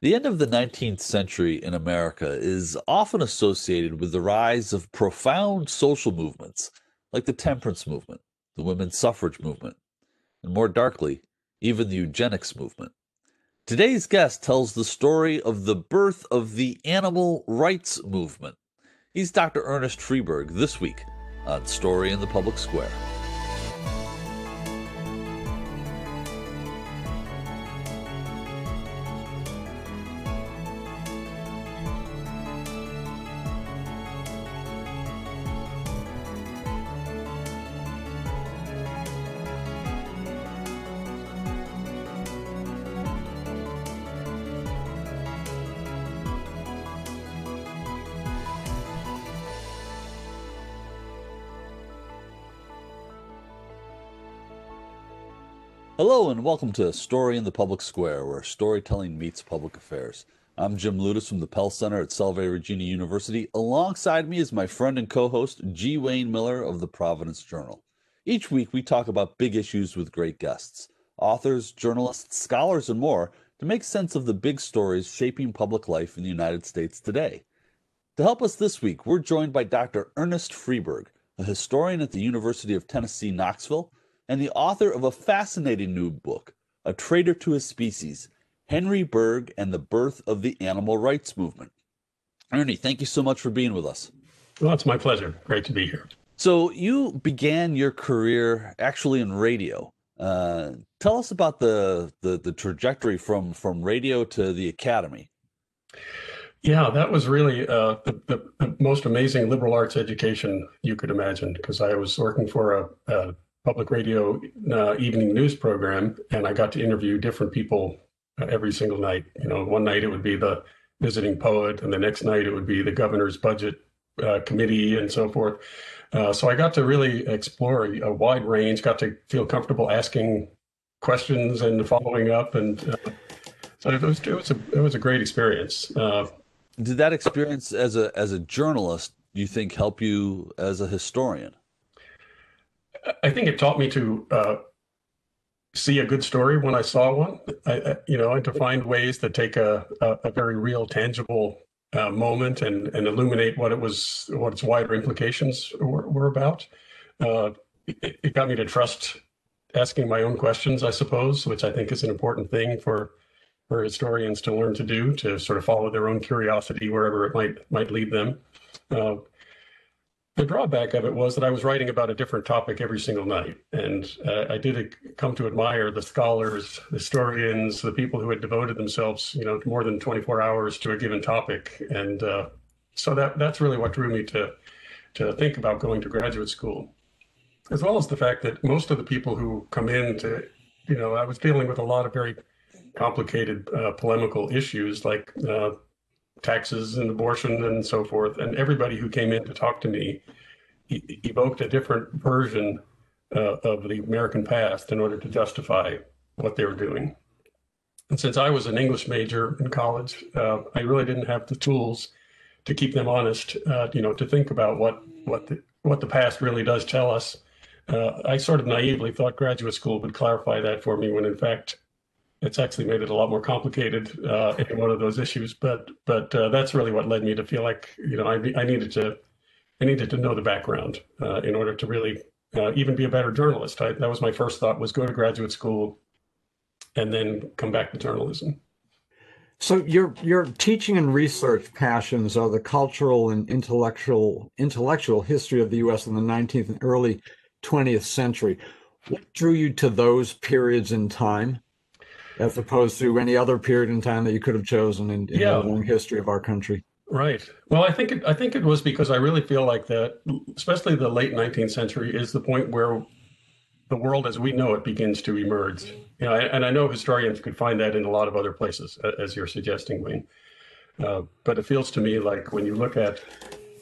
The end of the 19th century in America is often associated with the rise of profound social movements like the temperance movement, the women's suffrage movement, and more darkly, even the eugenics movement. Today's guest tells the story of the birth of the animal rights movement. He's Dr. Ernest Freeberg this week on Story in the Public Square. Hello and welcome to Story in the Public Square, where storytelling meets public affairs. I'm Jim Ludes from the Pell Center at Salve Regina University. Alongside me is my friend and co-host G. Wayne Miller of the Providence Journal. Each week we talk about big issues with great guests, authors, journalists, scholars, and more to make sense of the big stories shaping public life in the United States today. To help us this week, we're joined by Dr. Ernest Freeberg, a historian at the University of Tennessee, Knoxville, and the author of a fascinating new book, A Traitor to His Species Henry Bergh and the Birth of the Animal Rights Movement. Ernie, thank you so much for being with us. Well, it's my pleasure. Great to be here. So, you began your career actually in radio. Uh, tell us about the, the, the trajectory from from radio to the academy. Yeah, that was really uh, the, the, most amazing liberal arts education you could imagine because I was working for a, a public radio uh, evening news program, and I got to interview different people uh, every single night. You know, one night it would be the visiting poet, and the next night it would be the governor's budget uh, committee, and so forth. Uh, so I got to really explore a wide range. Got to feel comfortable asking questions and following up, and uh, so it was it was a it was a great experience. Uh, Did that experience as a as a journalist, do you think, help you as a historian? I think it taught me to uh, see a good story when I saw one. I, you know, and to find ways to take a, a, a very real, tangible uh, moment and and illuminate what it was, what its wider implications were, were about. Uh, it, it, got me to trust asking my own questions, I suppose, which I think is an important thing for for historians to learn to do, to sort of follow their own curiosity wherever it might might lead them. The drawback of it was that I was writing about a different topic every single night. And uh, I did come to admire the scholars, historians, the people who had devoted themselves, you know, more than 24 hours to a given topic. And uh, so that that's really what drew me to, to think about going to graduate school, as well as the fact that most of the people who come in to, you know, I was dealing with a lot of very complicated uh, polemical issues like uh, taxes and abortion and so forth. And everybody who came in to talk to me evoked a different version uh, of the American past in order to justify what they were doing. And since I was an English major in college, uh, I really didn't have the tools to keep them honest. Uh, you know, to think about what what the, what the past really does tell us. Uh, I sort of naively thought graduate school would clarify that for me, when in fact it's actually made it a lot more complicated uh, in one of those issues. But but uh, that's really what led me to feel like you know I, I needed to I needed to know the background uh, in order to really uh, even be a better journalist. I, that was my first thought was go to graduate school and then come back to journalism. So your your teaching and research passions are the cultural and intellectual intellectual history of the U.S. in the 19th and early 20th century. What drew you to those periods in time? As opposed to any other period in time that you could have chosen in, in yeah. the long history of our country. Right. Well, I think it, I think it was because I really feel like that, especially the late 19th century, is the point where the world as we know it begins to emerge. You know, and I know historians could find that in a lot of other places, as you're suggesting, Wayne. Uh, but it feels to me like when you look at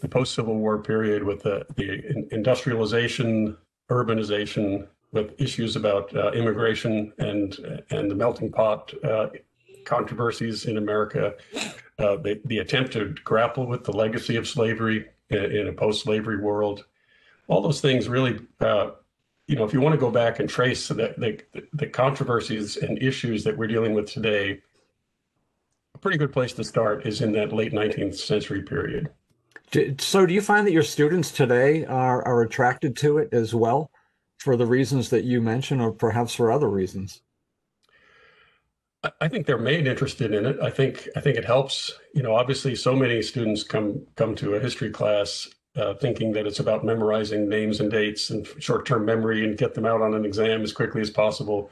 the post-Civil War period with the, the industrialization, urbanization, with issues about uh, immigration and and the melting pot uh, controversies in America, uh, the, the attempt to grapple with the legacy of slavery in, in a post-slavery world, all those things really, uh, you know, if you want to go back and trace the, the, the controversies and issues that we're dealing with today, a pretty good place to start is in that late 19th century period. So, do you find that your students today are, are attracted to it as well for the reasons that you mentioned, or perhaps for other reasons? I think they're made interested in it. I think I think it helps. You know, obviously, so many students come come to a history class uh, thinking that it's about memorizing names and dates and short-term memory and get them out on an exam as quickly as possible.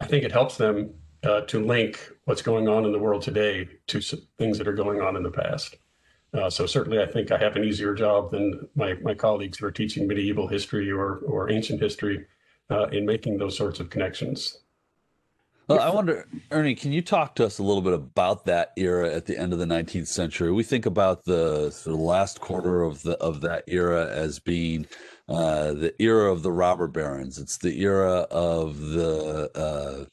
I think it helps them uh, to link what's going on in the world today to things that are going on in the past. Uh, so certainly, I think I have an easier job than my my colleagues who are teaching medieval history or or ancient history uh, in making those sorts of connections. Well, I wonder, Ernie, can you talk to us a little bit about that era at the end of the 19th century? We think about the of last quarter of the of that era as being uh, the era of the robber barons. It's the era of the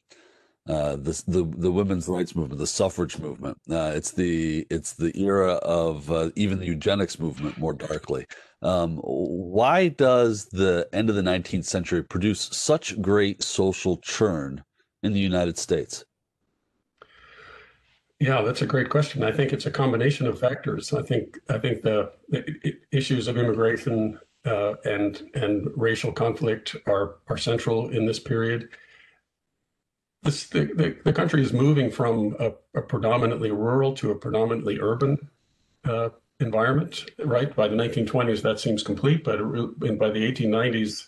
uh, the, the the women's rights movement, the suffrage movement. Uh, it's the it's the era of uh, even the eugenics movement more darkly. Um, why does the end of the 19th century produce such great social churn in the United States? Yeah, that's a great question. I think it's a combination of factors. I think I think the, the issues of immigration uh, and and racial conflict are are central in this period this, the, the, the, country is moving from a, a, predominantly rural to a predominantly urban uh, environment, right? By the 1920s, that seems complete, but by the 1890s,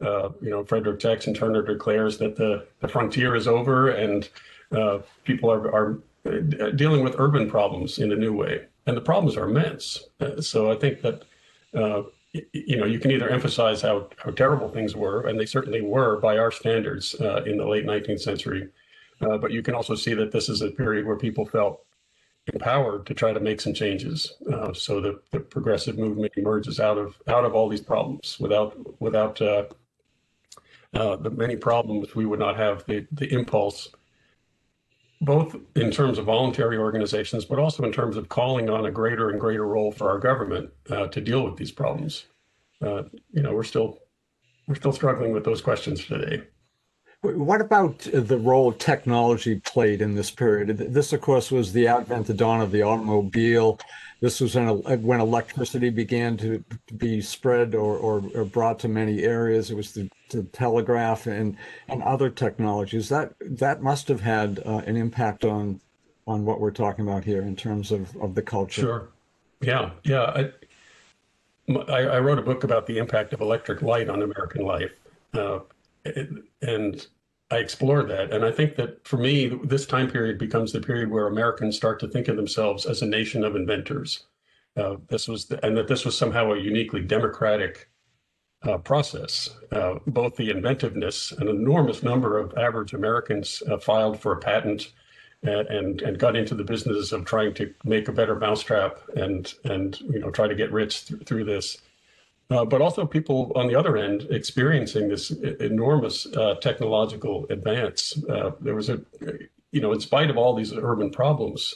uh, you know, Frederick Jackson Turner declares that the, the frontier is over and uh, people are, are uh, dealing with urban problems in a new way. And the problems are immense. Uh, so I think that uh, you know, you can either emphasize how, how terrible things were, and they certainly were by our standards uh, in the late 19th century, uh, but you can also see that this is a period where people felt empowered to try to make some changes. Uh, so the, the progressive movement emerges out of out of all these problems. Without without uh, uh, the many problems, we would not have the the impulse both in terms of voluntary organizations, but also in terms of calling on a greater and greater role for our government uh, to deal with these problems. Uh, you know, we're still we're still struggling with those questions today. What about the role technology played in this period? This, of course, was the advent, the dawn of the automobile. This was when, when electricity began to, be spread or, or, or, brought to many areas. It was the, the, telegraph and, and other technologies. That that must have had uh, an impact on on what we're talking about here in terms of, of the culture. Sure. Yeah. Yeah. I, I wrote a book about the impact of electric light on American life. Uh, and I explore that. And I think that for me, this time period becomes the period where Americans start to think of themselves as a nation of inventors. Uh, this was, the, and that this was somehow a uniquely democratic uh, process. Uh, both the inventiveness, an enormous number of average Americans uh, filed for a patent and, and, got into the business of trying to make a better mousetrap and and you know try to get rich th- through this uh, but also people on the other end experiencing this enormous uh, technological advance. Uh, there was a, you know, in spite of all these urban problems,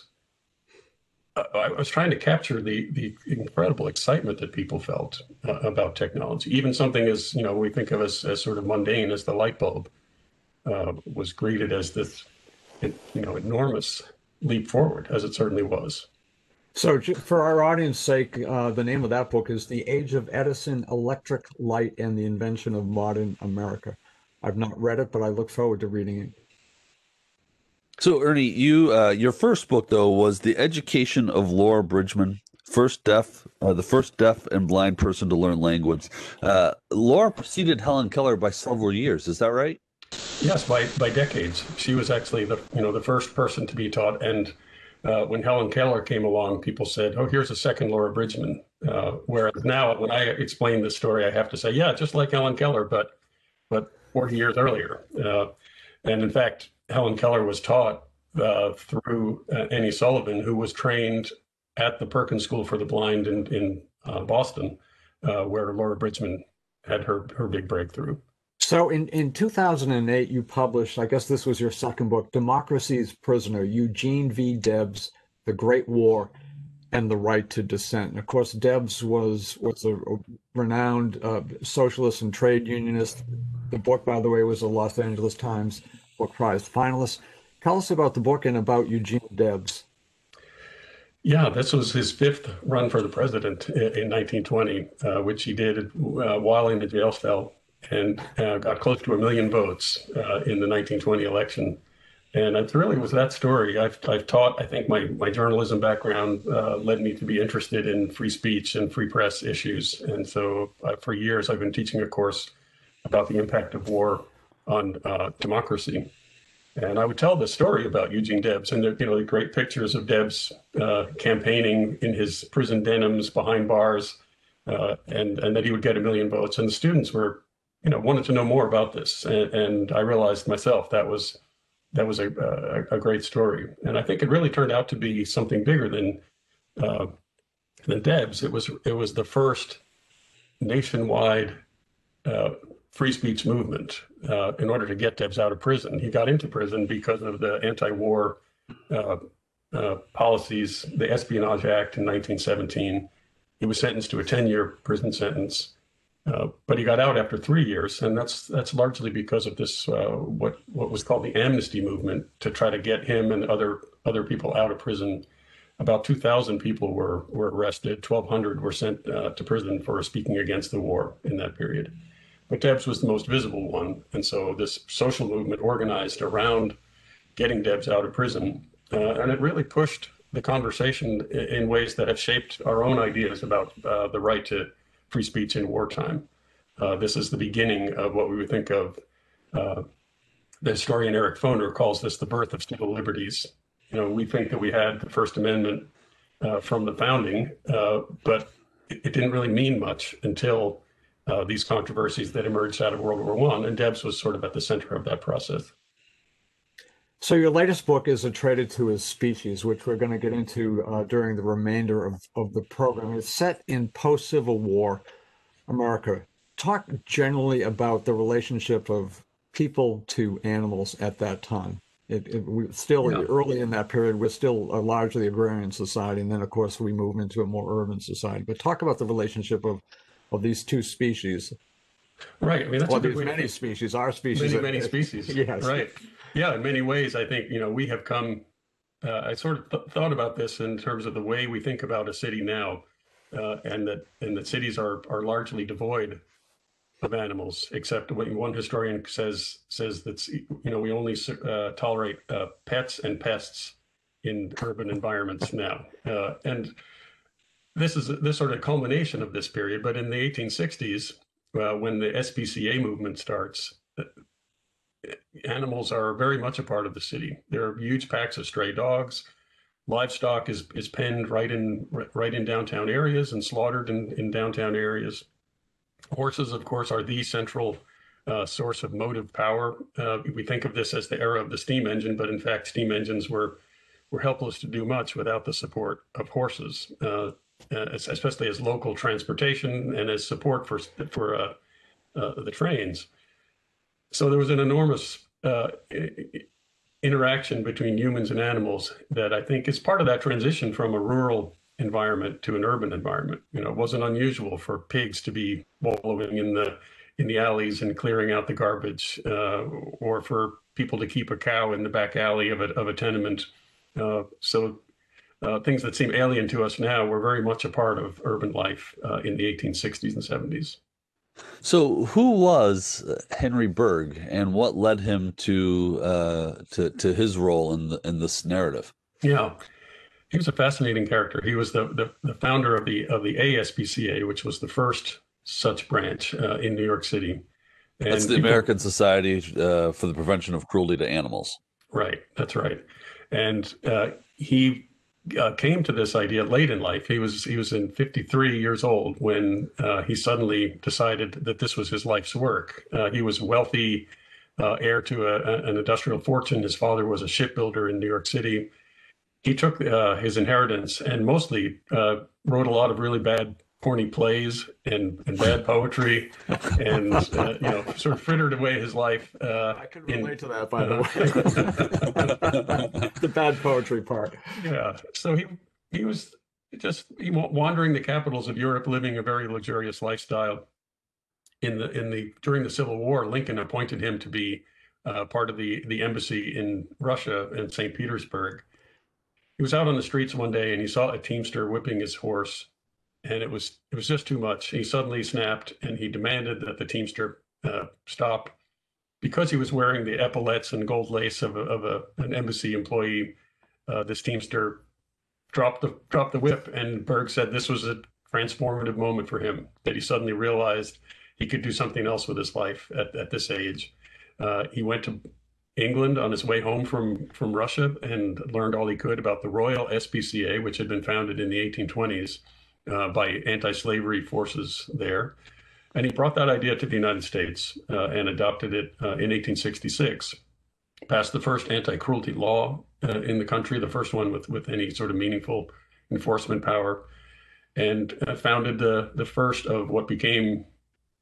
I was trying to capture the the incredible excitement that people felt uh, about technology. Even something as you know we think of as, as sort of mundane as the light bulb uh, was greeted as this, you know, enormous leap forward, as it certainly was. So, for our audience sake, uh, the name of that book is The Age of Edison, Electric Light, and the Invention of Modern America. I've not read it, but I look forward to reading it. So, Ernie, you uh, your first book though was The Education of Laura Bridgman, first deaf, uh, the first deaf and blind person to learn language. Uh, Laura preceded Helen Keller by several years. Is that right? Yes, by by decades. She was actually the you know the first person to be taught and uh, when Helen Keller came along, people said, "Oh, here's a second Laura Bridgman." Uh, whereas now, when I explain this story, I have to say, "Yeah, just like Helen Keller, but but 40 years earlier." Uh, and in fact, Helen Keller was taught uh, through uh, Annie Sullivan, who was trained at the Perkins School for the Blind in in uh, Boston, where Laura Bridgman had her her big breakthrough. So in, in 2008, you published, I guess this was your second book, Democracy's Prisoner, Eugene V. Debs, The Great War and the Right to Dissent. And of course, Debs was, was a, renowned uh, socialist and trade unionist. The book, by the way, was a Los Angeles Times Book Prize finalist. Tell us about the book and about Eugene Debs. Yeah, this was his fifth run for the president in 1920, uh, which he did uh, while in the jail cell and uh, got close to a million votes uh, in the 1920 election. And it's really was that story. I've, I've taught, I think my, my journalism background uh, led me to be interested in free speech and free press issues. And so uh, for years, I've been teaching a course about the impact of war on democracy. And I would tell the story about Eugene Debs and the, you know, the great pictures of Debs uh, campaigning in his prison denims behind bars, uh, and and that he would get a million votes. And the students were, you know, wanted to know more about this. And, and I realized myself that was that was a, a, a great story. And I think it really turned out to be something bigger than uh, than Debs. It was it was the first nationwide uh, free speech movement uh, in order to get Debs out of prison. He got into prison because of the anti-war uh, uh, policies, the Espionage Act in 1917. He was sentenced to a 10-year prison sentence, uh, but he got out after three years, and that's that's largely because of this uh, what what was called the amnesty movement to try to get him and other other people out of prison. About 2,000 people were were arrested. 1,200 were sent uh, to prison for speaking against the war in that period. But Debs was the most visible one. And so this social movement organized around getting Debs out of prison. Uh, and it really pushed the conversation in ways that have shaped our own ideas about uh, the right to free speech in wartime. Uh, this is the beginning of what we would think of. Uh, the historian Eric Foner calls this the birth of civil liberties. You know, we think that we had the First Amendment uh, from the founding, uh, but it, it didn't really mean much until uh, these controversies that emerged out of World War One, and Debs was sort of at the center of that process. So your latest book is A Traitor to His Species, which we're going to get into uh, during the remainder of, of the program. It's set in post-Civil War America. Talk generally about the relationship of people to animals at that time. It, it we still yeah. early in that period, we're still a largely agrarian society, and then of course we move into a more urban society. But talk about the relationship of of these two species. Right. I mean, that's well, there's many species. Our species. Many, many species. yes. Right. Yeah. In many ways, I think you know we have come. Uh, I sort of th- thought about this in terms of the way we think about a city now, uh, and that and that cities are are largely devoid of animals, except one historian says says that you know we only uh, tolerate uh, pets and pests in urban environments now, uh, and this is this sort of culmination of this period. But in the 1860s, uh, when the SPCA movement starts, animals are very much a part of the city. There are huge packs of stray dogs. Livestock is is penned right in right in downtown areas and slaughtered in, in downtown areas. Horses, of course, are the central uh, source of motive power. Uh, we think of this as the era of the steam engine, but in fact, steam engines were were helpless to do much without the support of horses. Uh, uh, especially as local transportation and as support for for uh, uh, the trains. So there was an enormous uh, interaction between humans and animals that I think is part of that transition from a rural environment to an urban environment. You know, it wasn't unusual for pigs to be wallowing in the in the alleys and clearing out the garbage, uh, or for people to keep a cow in the back alley of a of a tenement. Uh, so uh, things that seem alien to us now were very much a part of urban life uh, in the 1860s and 70s. So, who was Henry Bergh, and what led him to uh, to to his role in the, in this narrative? Yeah, he was a fascinating character. He was the, the, the founder of the of the ASPCA, which was the first such branch uh, in New York City. And that's the people, American Society uh, for the Prevention of Cruelty to Animals. Right, that's right. And uh, he uh, came to this idea late in life. He was he was in 53 years old when uh, he suddenly decided that this was his life's work. Uh, he was wealthy, uh, heir to a, an industrial fortune. His father was a shipbuilder in New York City. He took uh, his inheritance and mostly uh, wrote a lot of really bad corny plays and, and bad poetry and uh, you know sort of frittered away his life uh, i can relate in, to that by the way. The bad poetry part. Yeah. So he he was just he wandering the capitals of europe living a very luxurious lifestyle. In the in the during the civil war lincoln appointed him to be uh, part of the the embassy in russia in st petersburg. He was out on the streets one day and he saw a teamster whipping his horse, and it was it was just too much. He suddenly snapped and he demanded that the teamster uh, stop because he was wearing the epaulets and gold lace of, a, of a, an embassy employee. Uh, this teamster dropped the dropped the whip, and Bergh said this was a transformative moment for him that he suddenly realized he could do something else with his life at, at this age. Uh, he went to England on his way home from, from Russia and learned all he could about the Royal SPCA, which had been founded in the 1820s uh, by anti slavery forces there. And he brought that idea to the United States uh, and adopted it uh, in 1866. Passed the first anti cruelty law uh, in the country, the first one with, with any sort of meaningful enforcement power, and uh, founded the, the first of what became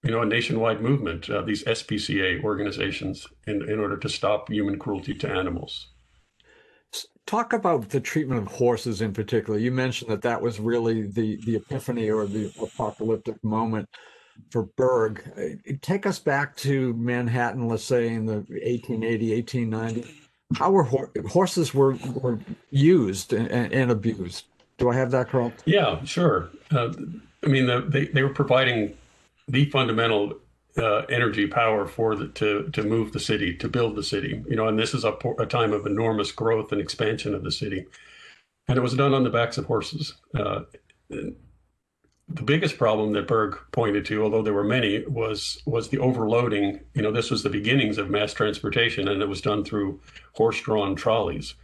you know, a nationwide movement, uh, these SPCA organizations, in, in order to stop human cruelty to animals. Talk about the treatment of horses in particular. You mentioned that that was really the, the epiphany or the apocalyptic moment for Bergh. Uh, take us back to Manhattan, let's say in the 1880, 1890. How were horses were, were used and, and, abused? Do I have that correct? Yeah, sure. Uh, I mean, the, they, they were providing the fundamental uh, energy power for the to to move the city to build the city you know and this is a, a, time of enormous growth and expansion of the city and it was done on the backs of horses uh, the biggest problem that Bergh pointed to, although there were many, was was the overloading. You know, this was the beginnings of mass transportation, and it was done through horse-drawn trolleys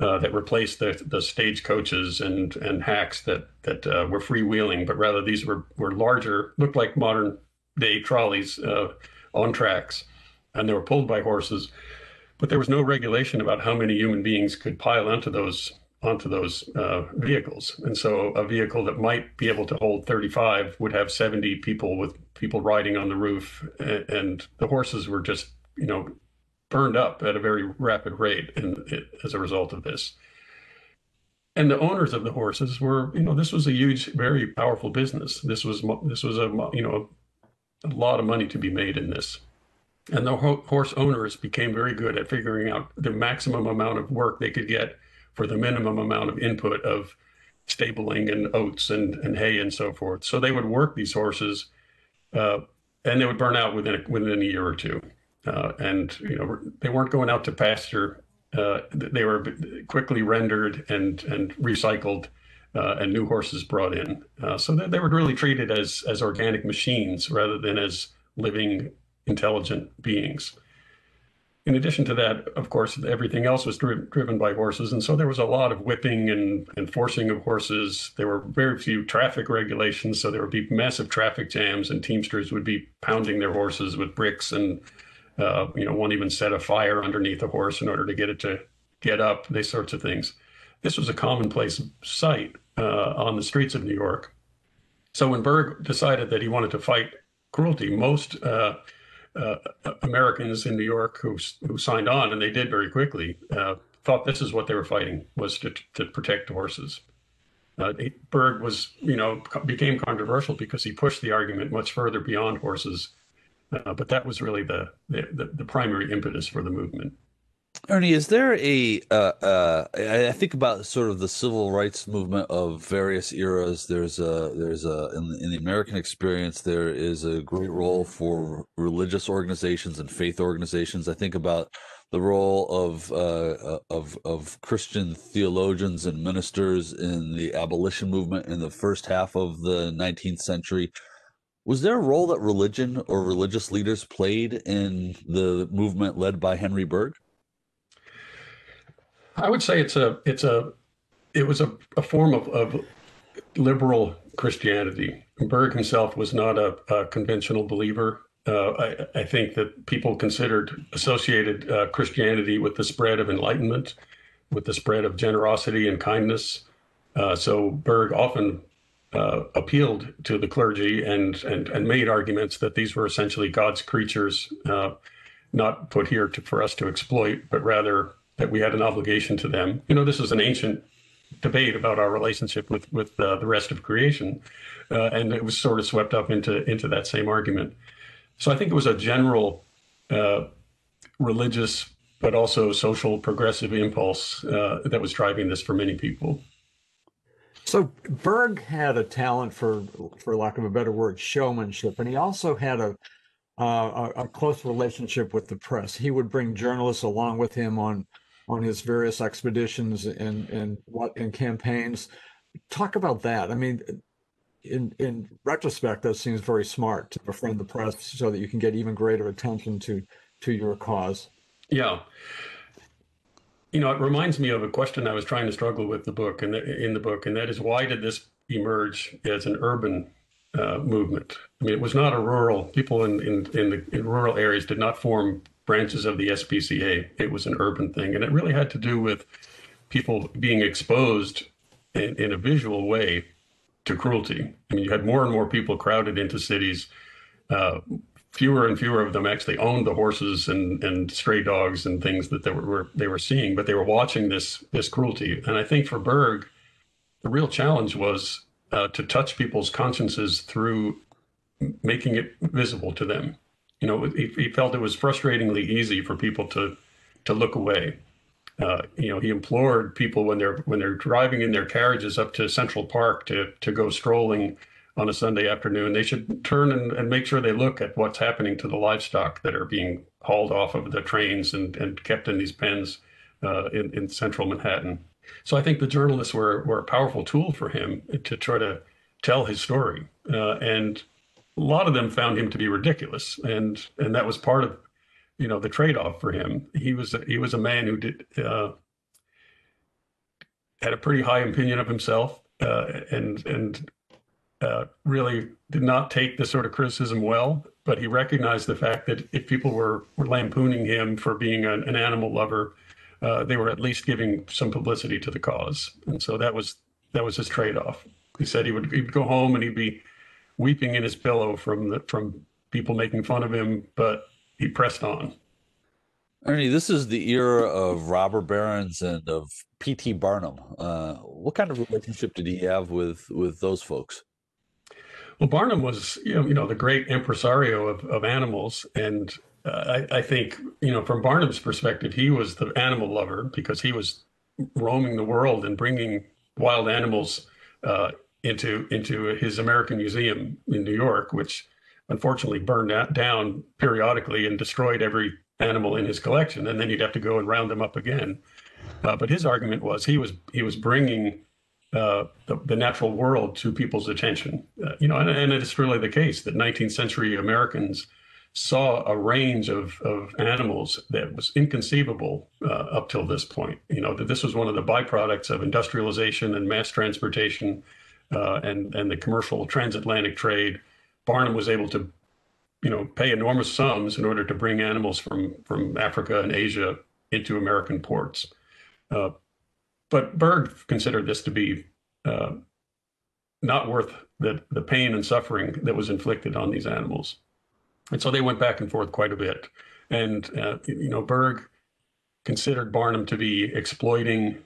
uh, that replaced the the stage coaches and and hacks that that uh, were freewheeling, but rather these were were larger, looked like modern day trolleys uh, on tracks, and they were pulled by horses. But there was no regulation about how many human beings could pile onto those onto those uh, vehicles. And so a vehicle that might be able to hold 35 would have 70 people with people riding on the roof, and, and the horses were just you know burned up at a very rapid rate and it, as a result of this. And the owners of the horses were, you know, this was a huge, very powerful business. This was, this was a, you know, a lot of money to be made in this. And the horse owners became very good at figuring out the maximum amount of work they could get for the minimum amount of input of stabling and oats and, and hay and so forth. So they would work these horses uh, and they would burn out within a, within a year or two uh, and you know they weren't going out to pasture. Uh, they were quickly rendered and and recycled, uh, and new horses brought in. Uh, so they, they were really treated as as organic machines rather than as living, intelligent beings. In addition to that, of course, everything else was dri- driven by horses, and so there was a lot of whipping and, forcing of horses. There were very few traffic regulations, so there would be massive traffic jams, and teamsters would be pounding their horses with bricks and uh, you know, won't even set a fire underneath a horse in order to get it to get up, these sorts of things. This was a commonplace sight uh, on the streets of New York. So when Bergh decided that he wanted to fight cruelty, most uh, uh Americans in New York who, who signed on, and they did very quickly, uh, thought this is what they were fighting, was to, to protect horses. Uh, Bergh was, you know, became controversial because he pushed the argument much further beyond horses uh, but that was really the, the, the primary impetus for the movement. Ernie, is there a? Uh, uh, I think about sort of the civil rights movement of various eras. There's a there's a in the, in the American experience there is a great role for religious organizations and faith organizations. I think about the role of uh, of of Christian theologians and ministers in the abolition movement in the first half of the 19th century was there a role that religion or religious leaders played in the movement led by Henry Bergh? I would say it's a it's a it was a, a form of, of liberal Christianity. Bergh himself was not a, a conventional believer. Uh, I, I, think that people considered associated uh, Christianity with the spread of enlightenment, with the spread of generosity and kindness. Uh, so Bergh often uh, appealed to the clergy and, and and made arguments that these were essentially God's creatures, uh, not put here to, for us to exploit, but rather that we had an obligation to them. You know, this is an ancient debate about our relationship with with uh, the rest of creation, uh, and it was sort of swept up into into that same argument. So I think it was a general uh, religious but also social progressive impulse uh, that was driving this for many people. So Bergh had a talent for, for lack of a better word, showmanship, and he also had a uh, a, a, close relationship with the press. He would bring journalists along with him on on his various expeditions and and what and campaigns. Talk about that. I mean, in in retrospect, that seems very smart to befriend the press so that you can get even greater attention to to your cause. Yeah. You know, it reminds me of a question I was trying to struggle with the book and in the book, and that is why did this emerge as an urban uh, movement? I mean, it was not a rural. People in in in, the, in rural areas did not form branches of the SPCA. It was an urban thing, and it really had to do with people being exposed in, in a visual way to cruelty. I mean, you had more and more people crowded into cities. Uh, fewer and fewer of them actually owned the horses and, and stray dogs and things that they were, were, they were seeing, but they were watching this this cruelty. And I think for Bergh, the real challenge was uh, to touch people's consciences through making it visible to them. You know, he, he felt it was frustratingly easy for people to to look away. Uh, you know, he implored people when they're when they're driving in their carriages up to Central Park to to go strolling on a Sunday afternoon, they should turn and, and make sure they look at what's happening to the livestock that are being hauled off of the trains and, and kept in these pens uh, in, in central Manhattan. So I think the journalists were, were a powerful tool for him to try to tell his story. Uh, and a lot of them found him to be ridiculous. And, and that was part of, you know, the trade-off for him. He was, a, he was a man who did, uh, had a pretty high opinion of himself uh, and, and uh, really did not take the sort of criticism well, but he recognized the fact that if people were, were lampooning him for being an, an animal lover, uh, they were at least giving some publicity to the cause, and so that was that was his trade-off. He said he would he'd go home and he'd be weeping in his pillow from the, from people making fun of him, but he pressed on. Ernie, this is the era of robber barons and of P.T. Barnum. Uh, what kind of relationship did he have with with those folks? Well, Barnum was, you know, you know the great impresario of, of animals. And uh, I, I, think, you know, from Barnum's perspective, he was the animal lover because he was roaming the world and bringing wild animals uh, into into his American Museum in New York, which unfortunately burned down periodically and destroyed every animal in his collection. And then you'd have to go and round them up again. Uh, but his argument was he was he was bringing uh, the, the, natural world to people's attention. Uh, you know, and, and, it's really the case that 19th century Americans saw a range of, of animals that was inconceivable uh, up till this point. You know, that this was one of the byproducts of industrialization and mass transportation uh, and, and the commercial transatlantic trade. Barnum was able to, you know, pay enormous sums in order to bring animals from, from Africa and Asia into American ports. Uh, but Bergh considered this to be uh, not worth the, the pain and suffering that was inflicted on these animals. And so they went back and forth quite a bit. And, uh, you know, Bergh considered Barnum to be exploiting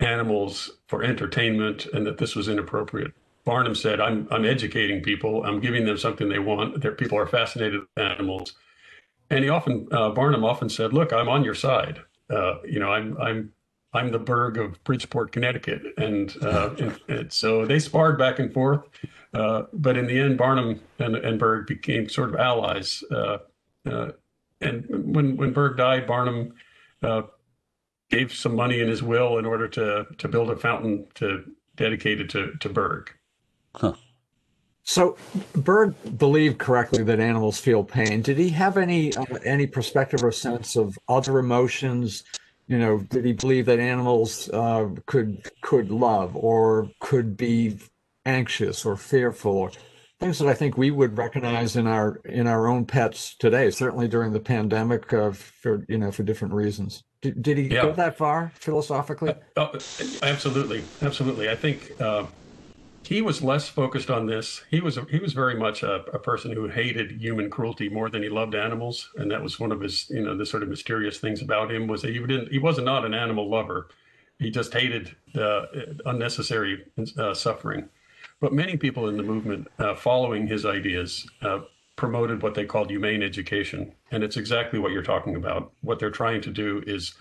animals for entertainment and that this was inappropriate. Barnum said, I'm, I'm educating people, I'm giving them something they want. Their people are fascinated with animals. And he often, uh, Barnum often said, look, I'm on your side. Uh, you know, I'm, I'm I'm the Bergh of Bridgeport, Connecticut, and, uh, and, and, so they sparred back and forth. Uh, but in the end, Barnum and, and Bergh became sort of allies. Uh, uh and when when Bergh died, Barnum uh, gave some money in his will in order to to build a fountain to dedicated to to Bergh. Huh. So Bergh believed correctly that animals feel pain. Did he have any uh, any perspective or sense of other emotions? you know, did he believe that animals uh, could could love or could be anxious or fearful or things that I think we would recognize in our in our own pets today, certainly during the pandemic, uh, for you know for different reasons. Did, did he yeah. go that far philosophically? Uh, oh, absolutely, absolutely. I think uh, he was less focused on this. He was he was very much a, a, person who hated human cruelty more than he loved animals, and that was one of his you know the sort of mysterious things about him was that he didn't he was not an animal lover. He just hated uh, unnecessary uh, suffering. But many people in the movement uh, following his ideas uh, promoted what they called humane education. And it's exactly what you're talking about. What they're trying to do is,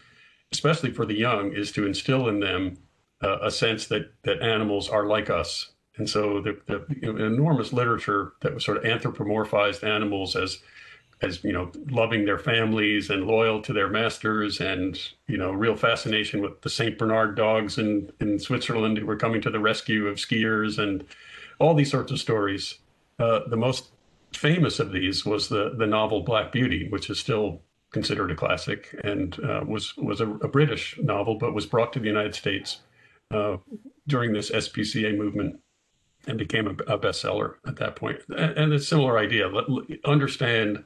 especially for the young, is to instill in them uh, a sense that that animals are like us. And so the, the you know, enormous literature that was sort of anthropomorphized animals as as you know loving their families and loyal to their masters and you know real fascination with the Saint Bernard dogs in in Switzerland who were coming to the rescue of skiers and all these sorts of stories. Uh, the most famous of these was the the novel Black Beauty, which is still considered a classic and uh, was was a, a, British novel, but was brought to the United States uh, during this SPCA movement and became a, a bestseller at that point. And, and a similar idea: let, understand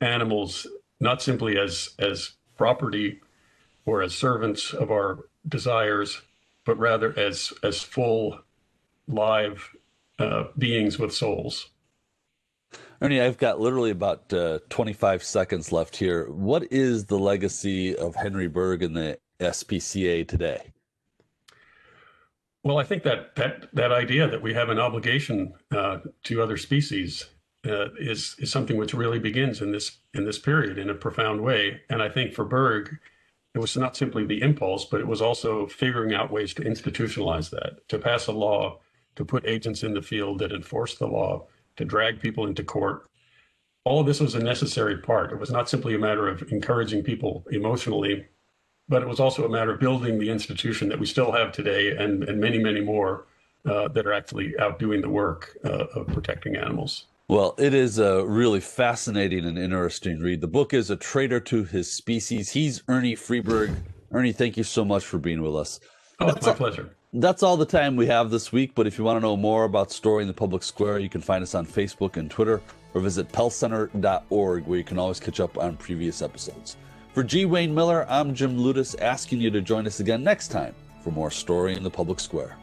animals not simply as as property or as servants of our desires, but rather as as full live uh, beings with souls. Ernie, I've got literally about uh, 25 seconds left here. What is the legacy of Henry Bergh and the SPCA today? Well, I think that that that idea that we have an obligation uh, to other species uh, is is something which really begins in this in this period in a profound way. And I think for Bergh, it was not simply the impulse, but it was also figuring out ways to institutionalize that, to pass a law, to put agents in the field that enforce the law, to drag people into court. All of this was a necessary part. It was not simply a matter of encouraging people emotionally, but it was also a matter of building the institution that we still have today and, and many, many more uh, that are actually out doing the work uh, of protecting animals. Well, it is a really fascinating and interesting read. The book is A Traitor to His Species. He's Ernie Freeberg. Ernie, thank you so much for being with us. Oh, it's my pleasure. That's all the time we have this week, but if you want to know more about Story in the Public Square, you can find us on Facebook and Twitter or visit pellcenter.org where you can always catch up on previous episodes. For G. Wayne Miller, I'm Jim Ludes asking you to join us again next time for more Story in the Public Square.